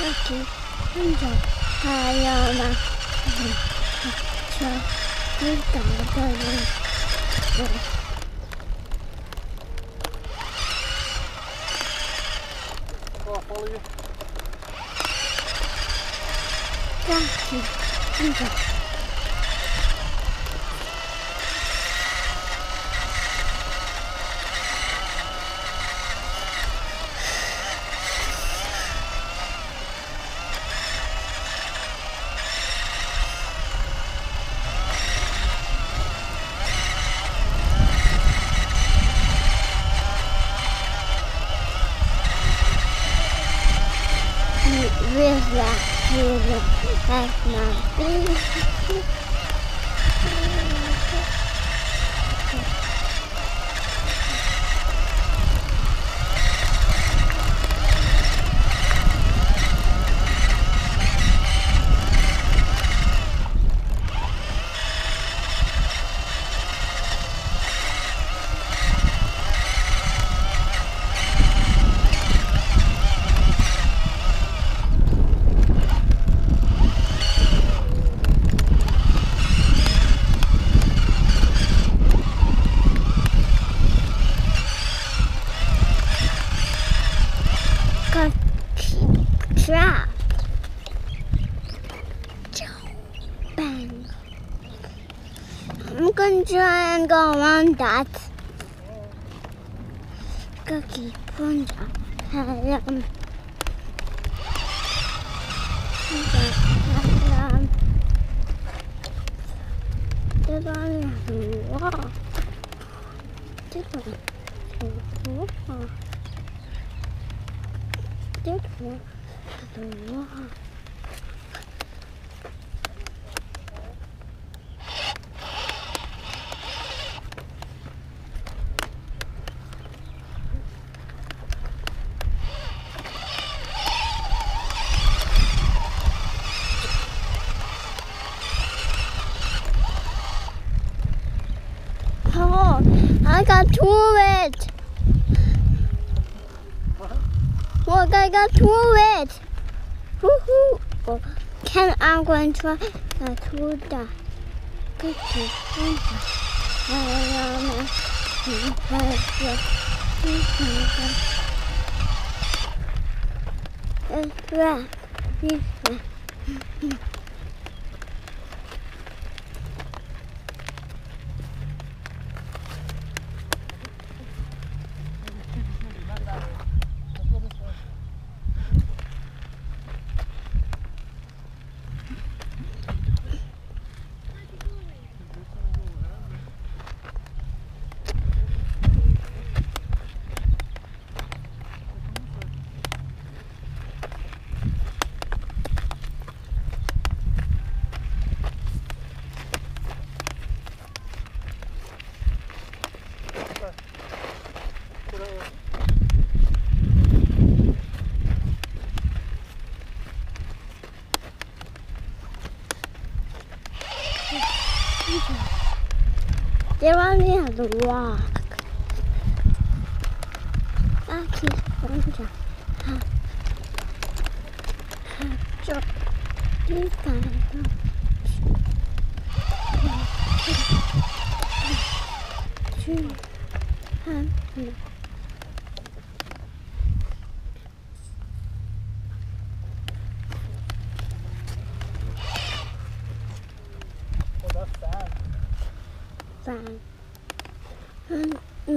여기 혼자 하여만 저 불가사는 Oh, I'll follow you. 여기 혼 River, that's my got trapped. Bang. I'm gonna try that. Cookie punja. Um, did I walk? Did I walk? Oh, I got through it. Look, It. Woohoo! Oh, Can I'm going to the cookie. It's red. It's red. They want me to walk. Aquí,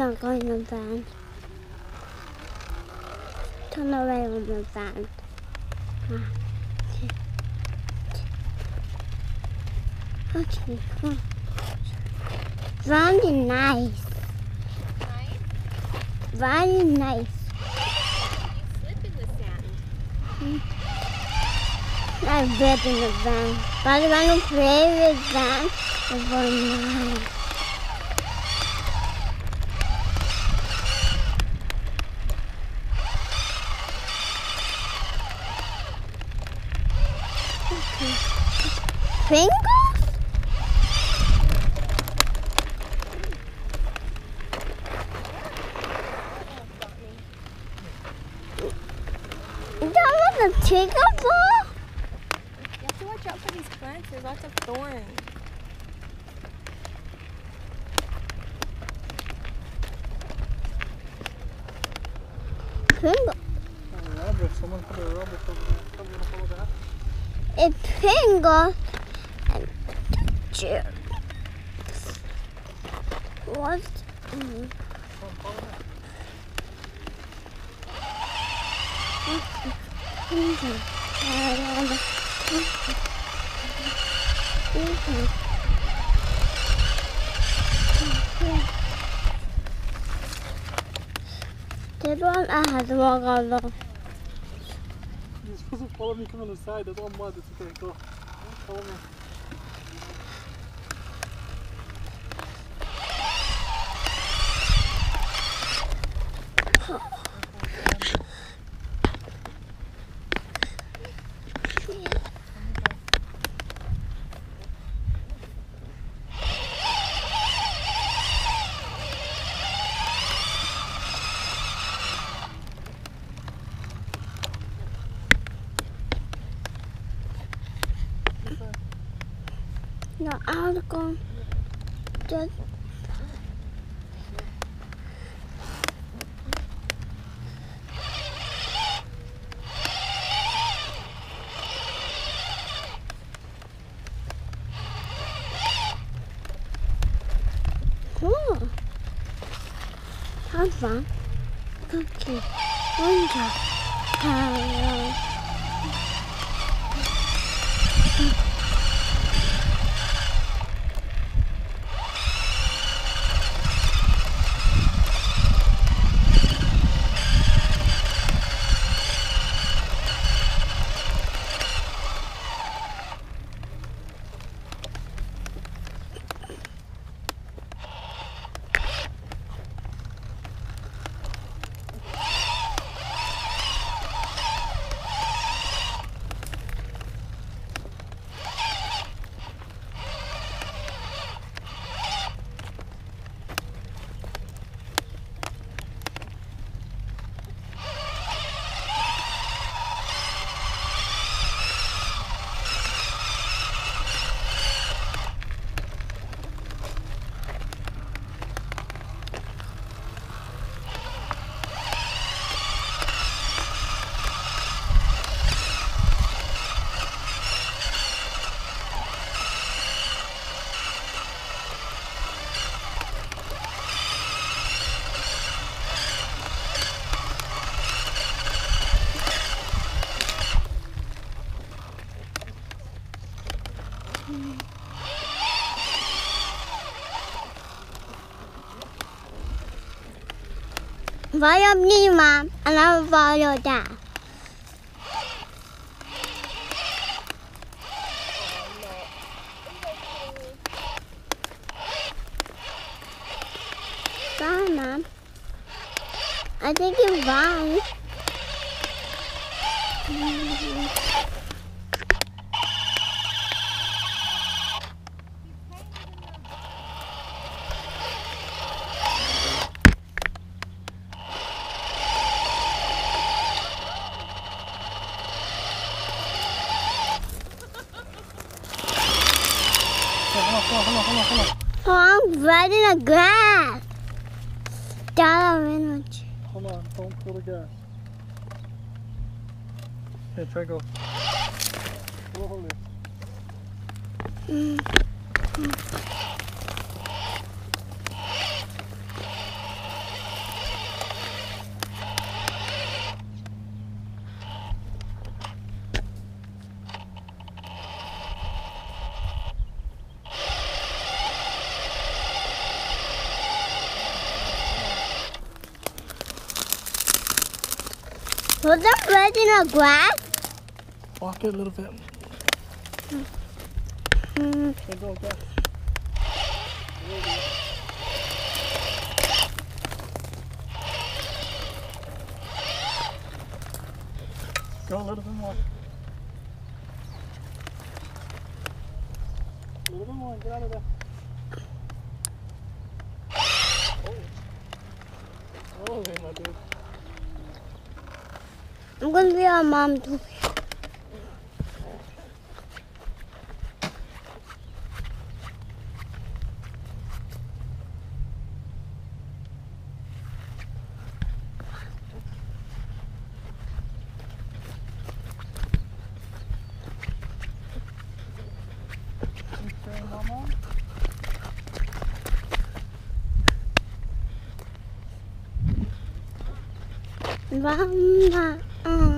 not going in the van. Turn away from the van. Ah, Okay, come on. Very nice. Nice. Very nice. Slip in the sand. I bet in the van. But I'm going to play with for nice. Fingers? That was a trigger ball? You have to watch out for these plants. There's lots of thorns. Finger. Oh. Someone put a rabbit over there. Come on, follow that. A finger and June. What? Mm. One I had to walk on. You're supposed to follow me come on the side, that's all mud to okay, go. Don't follow me. circle. Just Cool. Have fun. Cookie. Wonder. Hello. Follow me, Mom, and I'll follow Dad. Bye, Mom. I think you're fine. Come on, come on, come on, come on, come on. Oh, I'm right in the grass. Dad, I'm in the tree. Hold on. Don't pull the gas. Here, try go. Go hold it. Mm. Was that right in the grass? Walk it a little bit. Mm. Here, go, go. Go a little bit more. A little bit more. Get out of there. our mom doing? Mama. Uh.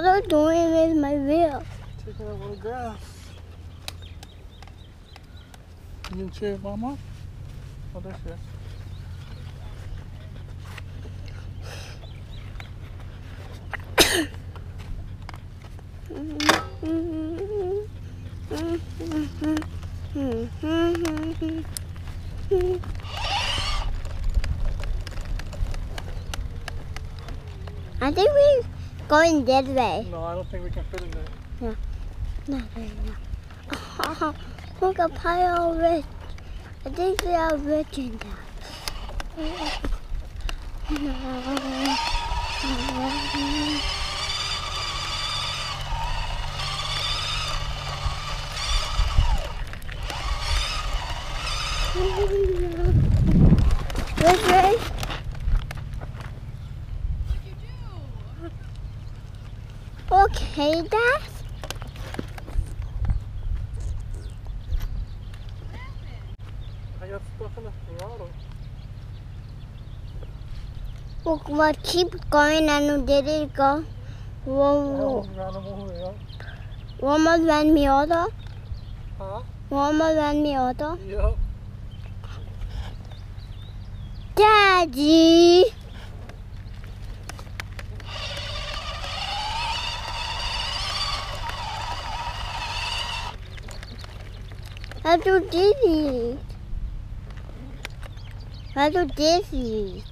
What are you doing with my wheel? Taking out little grass. You cheer mama? Oh, there she is. I think we're going this way. No, I don't think we can fit in there. Not right now. Look a pile of rich. I think they are rich in that. Okay, Dad. I got stuff in the throttle. Look, what keep going and did it go? Whoa, almost ran him over, yeah. one more than me other. Huh? One more than me other. Yep. Daddy. How do eat? How do eat?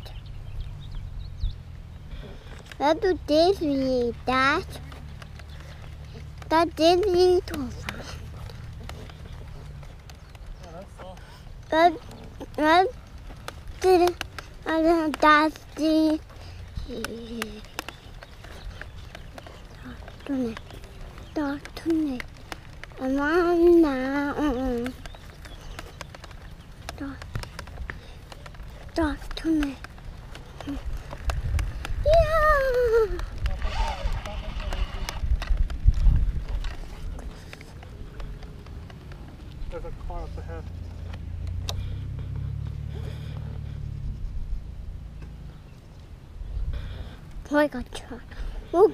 How do Dad? That Oh, that's soft. that that did uh, that's the Dartune. Dartune. Amanda. Dartune. Yeah. There's a car up ahead. Boy got Oh,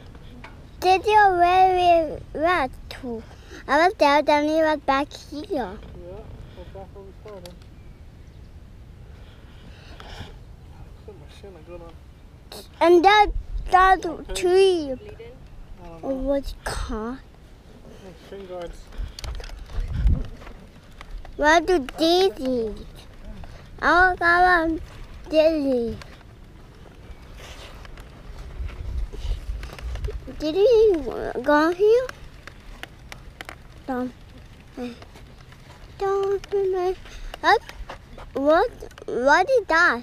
did you we were to? I was there, then we was back here. Yeah, where we started. And that that tree was caught. Shin guards. What do these eat? I a dizzy. Did he go here? Remember. What? What? What is that?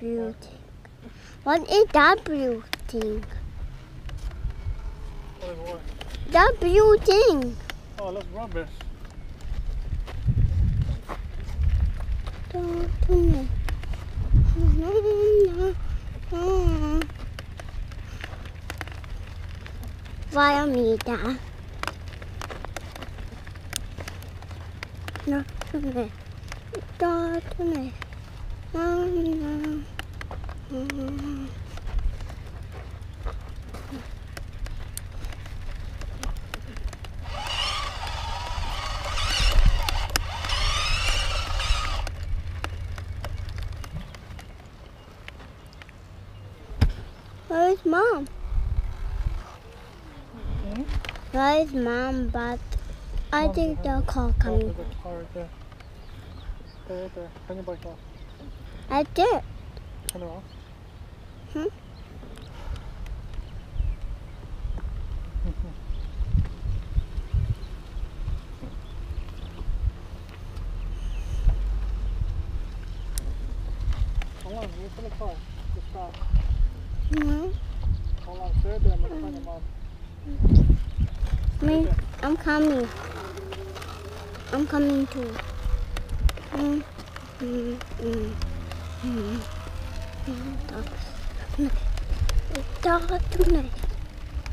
Beauty. What is that beauty? What is what? That beauty. Oh, that's rubbish. Don't remember. Follow me, Dad. No, no, no, no, no, no. Where's mom? Hmm? Where's mom? But I think the behind. car Oh, coming. there's a car right there. Stay right there. Turn your bike off. I did. Turn it off. Hmm? Hold on, wait for the car. Just stop. No, Hold on, stay there. I'm gonna find your mom. Stay me, there. I'm coming. I'm coming too. Mm, mm, mm, mm, mm. Dog tonight.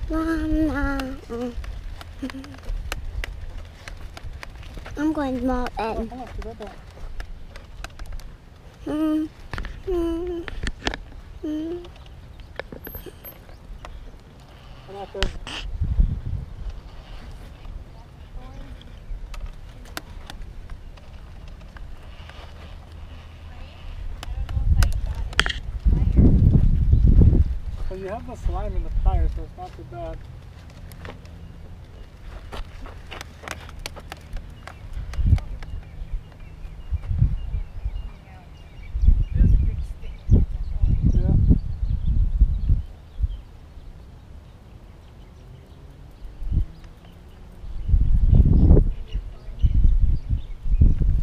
Mama. mm. I'm going small together. Mm, mm, mm. The slime in the tire, so it's not too bad.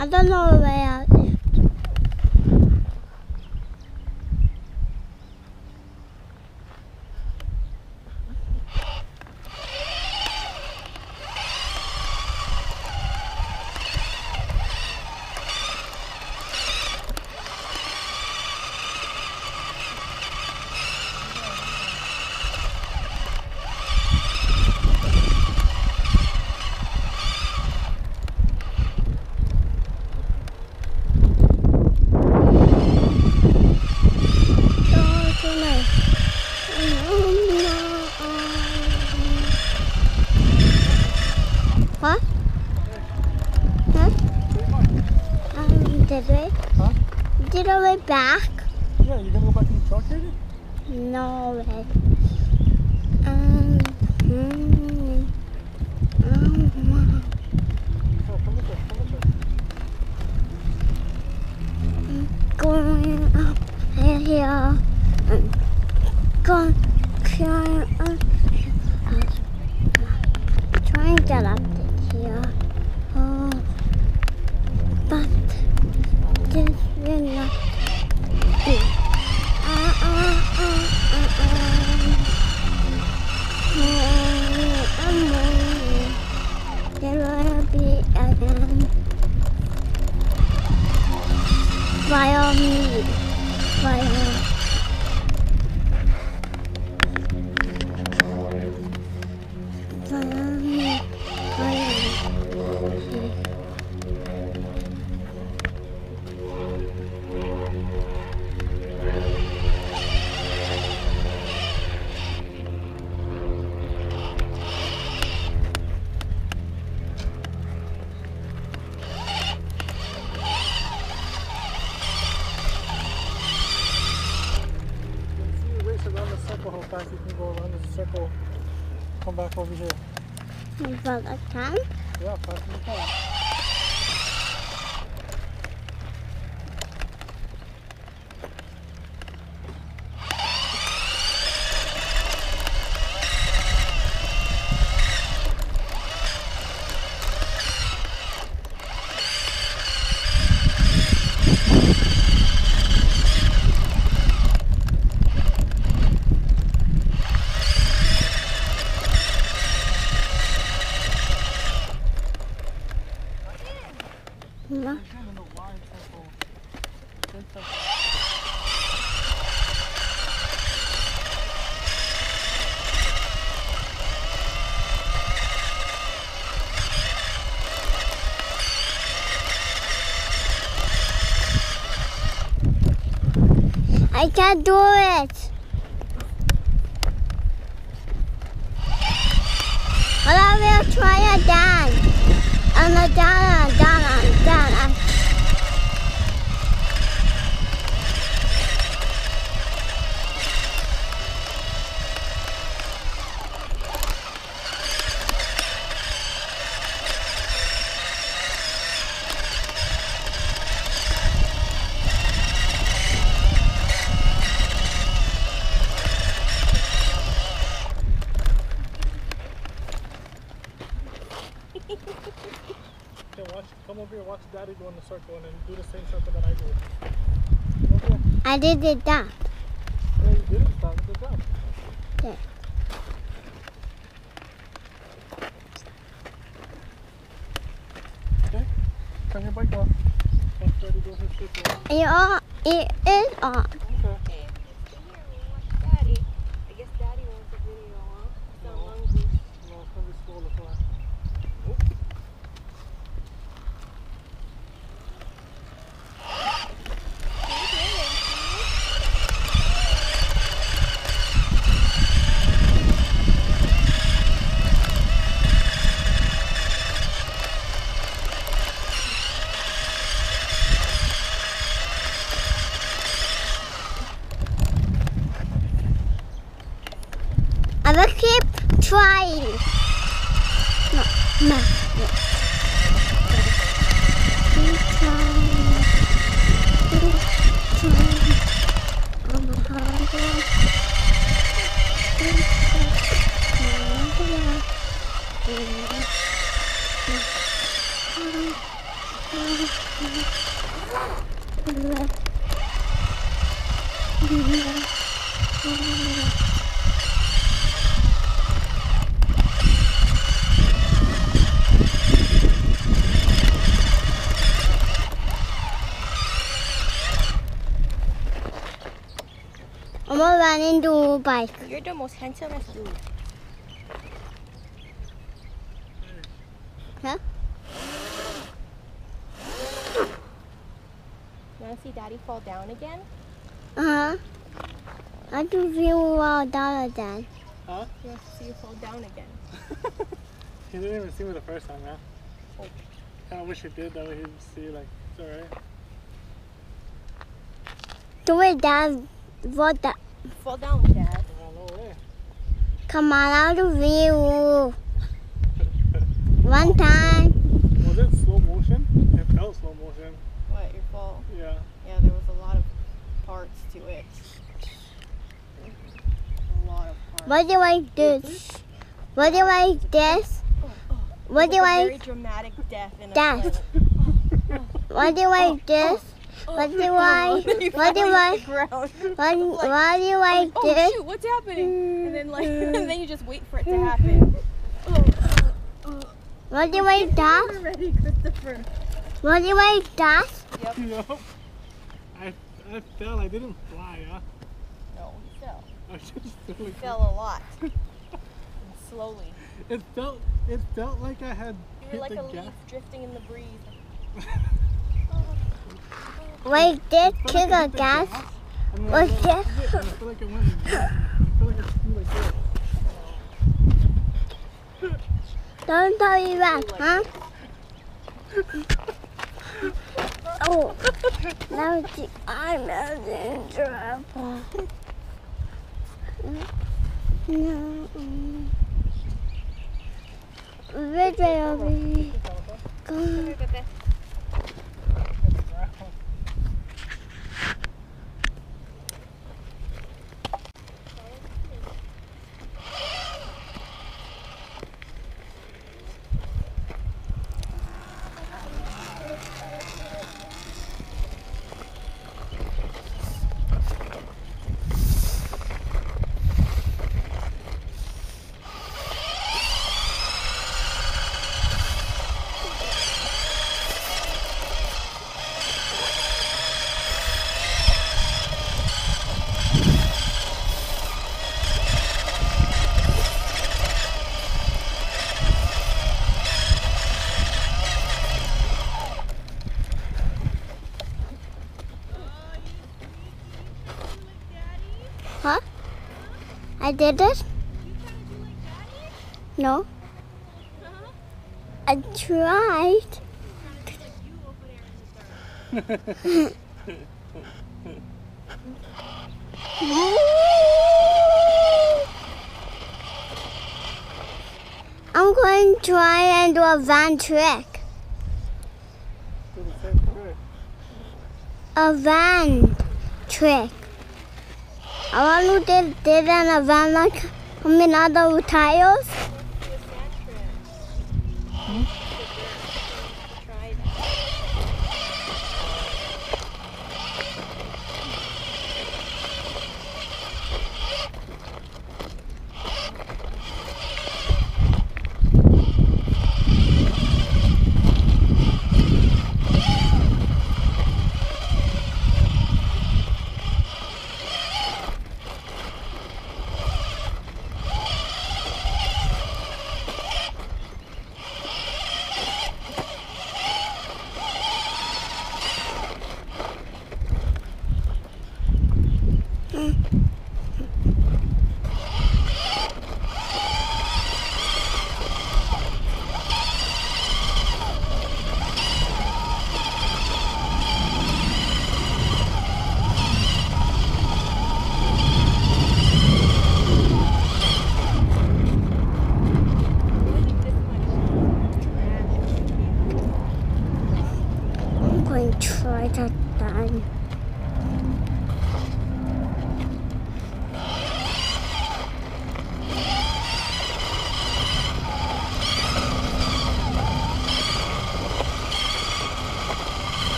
I don't know the way out. Oh, too late. What? Huh? Pretty much. Um, did we? Huh? Did I way back? Yeah, you gonna go back in the truck, Katie? No way. Um, mm, um, Yeah, come with us, come with us. going up here. Um, going, up here. Try and get up I can't do it. But I will try again. And again, again, again. Okay, watch. Come over here. Watch Daddy go in the circle and then do the same circle that I over here. I did it that. Yeah, you did it. Stop. Good job. Okay. Okay. Turn your bike off. Let Daddy go his circle. It, all, it is on. Okay. Okay, here, we'll watch Daddy. I guess Daddy wants a video, huh? It's on No. Mongoose. No, it's gonna be slow. That's why. Try. No, no. no. Keep trying. Keep trying. I'm a hungry. Keep trying. I'm gonna into a bike. You're the most handsomest dude. Huh? You wanna see daddy fall down again? Uh huh. I do feel well down again. Huh? You want to see you fall down again? He didn't even see me the first time, man. Oh. Kind of wish he did. That way he'd see, like, it's alright. Do it, Dad. What the? Fall down, dad. Oh, no way. Come on, out of do you. One time. Was it slow motion? It felt slow motion. What, your fall? Yeah. Yeah, there was a lot of parts to it. A lot of parts. What do I like this? What do you like this? Oh, oh. What It do you was Very dramatic death in a Death. plane. What do you like this? Oh, what do I? What do I? to the ground. What, what do you like oh, oh this? shoot, what's happening? And then like, and then you just wait for it to happen. Oh, oh, What do you like? We're ready, Christopher. What do you like? Yep. You? I, I fell. I didn't fly, huh? No, he fell. I just fell He like fell a lot. Slowly. It felt, it felt like I had You were hit like the a gas. leaf drifting in the breeze. Like this? Hit the gas? Like this? Don't tell me that, huh? Oh, now the I'm in trouble. No. Which way are I did it? No. I tried. I'm going to try and do a van trick. A van trick. I want to do did in a van like coming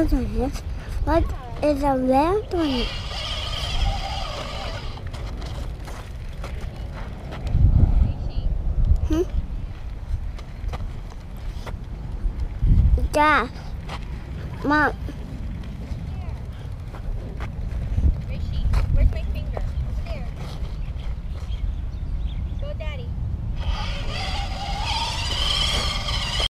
What is a wilderness? Hmm?